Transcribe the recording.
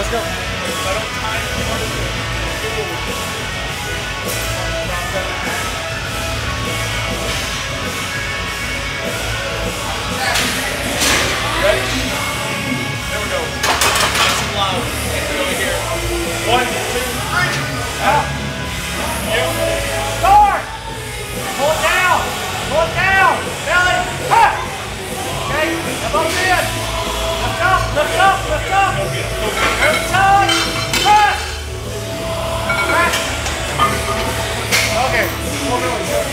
Let's go. Ready? There we go. One, two, three. Out. You. Start. Pull down. Pull down. Belly. Ha. Okay. no, no.